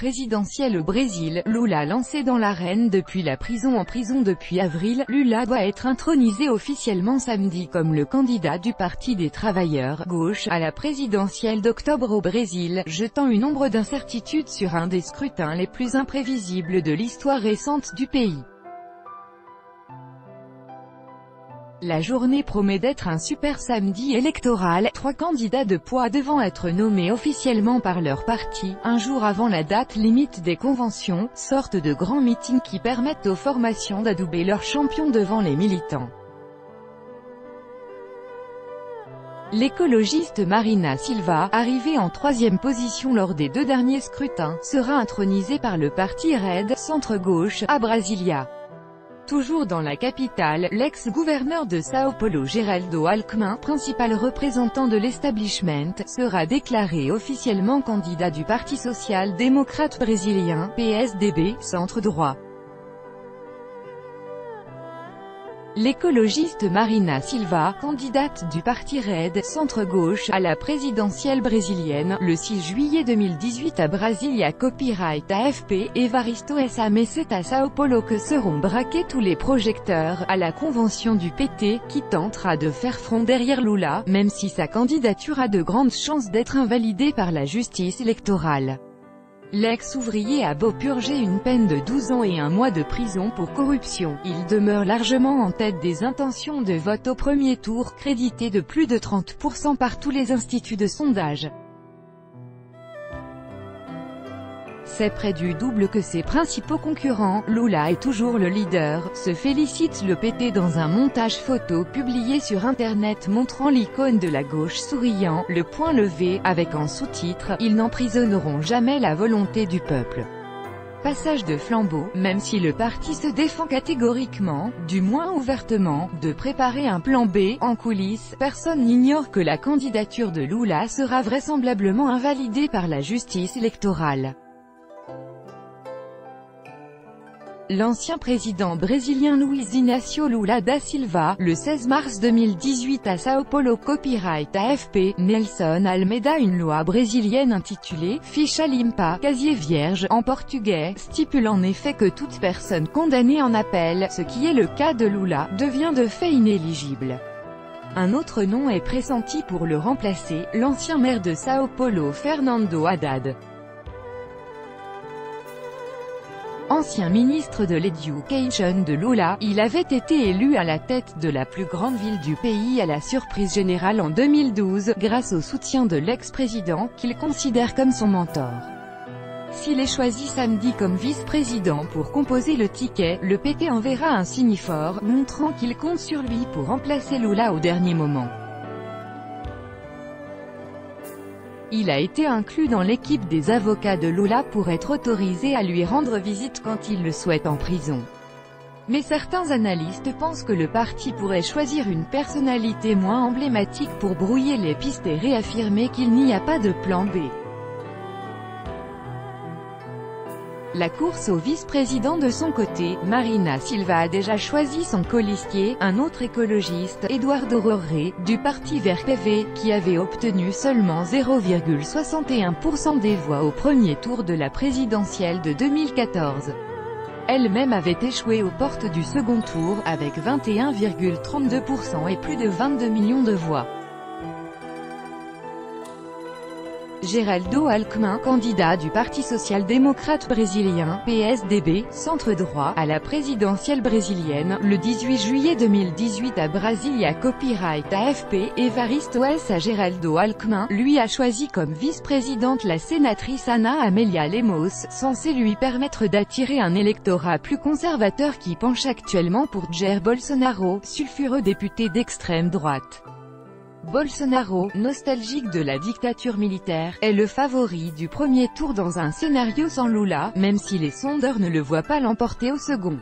présidentielle au Brésil, Lula lancé dans l'arène depuis la prison en prison depuis avril, Lula doit être intronisé officiellement samedi comme le candidat du Parti des travailleurs, gauche, à la présidentielle d'octobre au Brésil, jetant une ombre d'incertitude sur un des scrutins les plus imprévisibles de l'histoire récente du pays. La journée promet d'être un super samedi électoral, trois candidats de poids devant être nommés officiellement par leur parti, un jour avant la date limite des conventions, sorte de grands meetings qui permettent aux formations d'adouber leurs champions devant les militants. L'écologiste Marina Silva, arrivée en troisième position lors des deux derniers scrutins, sera intronisée par le parti Red, centre-gauche, à Brasilia. Toujours dans la capitale, l'ex-gouverneur de Sao Paulo Geraldo Alckmin, principal représentant de l'establishment, sera déclaré officiellement candidat du Parti social-démocrate brésilien, PSDB, centre droit. L'écologiste Marina Silva, candidate du parti Red, centre-gauche, à la présidentielle brésilienne, le 6 juillet 2018 à Brasilia Copyright AFP, Evaristo S.A. mais c'est à Sao Paulo que seront braqués tous les projecteurs, à la convention du PT, qui tentera de faire front derrière Lula, même si sa candidature a de grandes chances d'être invalidée par la justice électorale. L'ex-ouvrier a beau purger une peine de 12 ans et un mois de prison pour corruption, il demeure largement en tête des intentions de vote au premier tour, crédité de plus de 30% par tous les instituts de sondage. C'est près du double que ses principaux concurrents, Lula est toujours le leader, se félicite le PT dans un montage photo publié sur internet montrant l'icône de la gauche souriant, le point levé, avec en sous-titre « Ils n'emprisonneront jamais la volonté du peuple ». Passage de flambeau, même si le parti se défend catégoriquement, du moins ouvertement, de préparer un plan B, en coulisses, personne n'ignore que la candidature de Lula sera vraisemblablement invalidée par la justice électorale. L'ancien président brésilien Luiz Inácio Lula da Silva, le 16 mars 2018 à Sao Paulo Copyright AFP, Nelson Almeida une loi brésilienne intitulée « Ficha limpa » casier vierge, en portugais, stipule en effet que toute personne condamnée en appel, ce qui est le cas de Lula, devient de fait inéligible. Un autre nom est pressenti pour le remplacer, l'ancien maire de Sao Paulo Fernando Haddad. Ancien ministre de l'Education de Lula, il avait été élu à la tête de la plus grande ville du pays à la surprise générale en 2012, grâce au soutien de l'ex-président, qu'il considère comme son mentor. S'il est choisi samedi comme vice-président pour composer le ticket, le PT enverra un signe fort, montrant qu'il compte sur lui pour remplacer Lula au dernier moment. Il a été inclus dans l'équipe des avocats de Lula pour être autorisé à lui rendre visite quand il le souhaite en prison. Mais certains analystes pensent que le parti pourrait choisir une personnalité moins emblématique pour brouiller les pistes et réaffirmer qu'il n'y a pas de plan B. La course au vice-président de son côté, Marina Silva a déjà choisi son colistier, un autre écologiste, Eduardo Rorré, du parti Vert PV, qui avait obtenu seulement 0,61% des voix au premier tour de la présidentielle de 2014. Elle-même avait échoué aux portes du second tour, avec 21,32% et plus de 22 millions de voix. Geraldo Alckmin, candidat du Parti social-démocrate brésilien, PSDB, centre droit, à la présidentielle brésilienne, le 18 juillet 2018 à Brasilia Copyright AFP, Evaristo S. à Geraldo Alckmin, lui a choisi comme vice-présidente la sénatrice Ana Amelia Lemos, censée lui permettre d'attirer un électorat plus conservateur qui penche actuellement pour Jair Bolsonaro, sulfureux député d'extrême droite. Bolsonaro, nostalgique de la dictature militaire, est le favori du premier tour dans un scénario sans Lula, même si les sondeurs ne le voient pas l'emporter au second.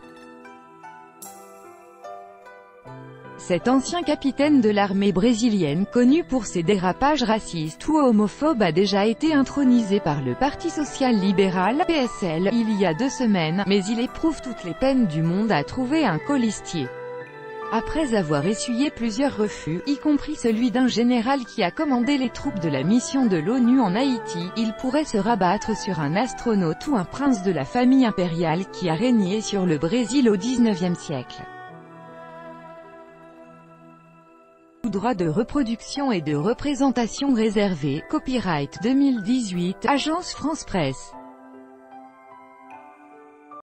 Cet ancien capitaine de l'armée brésilienne connu pour ses dérapages racistes ou homophobes a déjà été intronisé par le Parti social-libéral, PSL, il y a deux semaines, mais il éprouve toutes les peines du monde à trouver un colistier. Après avoir essuyé plusieurs refus, y compris celui d'un général qui a commandé les troupes de la mission de l'ONU en Haïti, il pourrait se rabattre sur un astronaute ou un prince de la famille impériale qui a régné sur le Brésil au XIXe siècle. droit de reproduction et de représentation réservé, copyright 2018, Agence France Presse.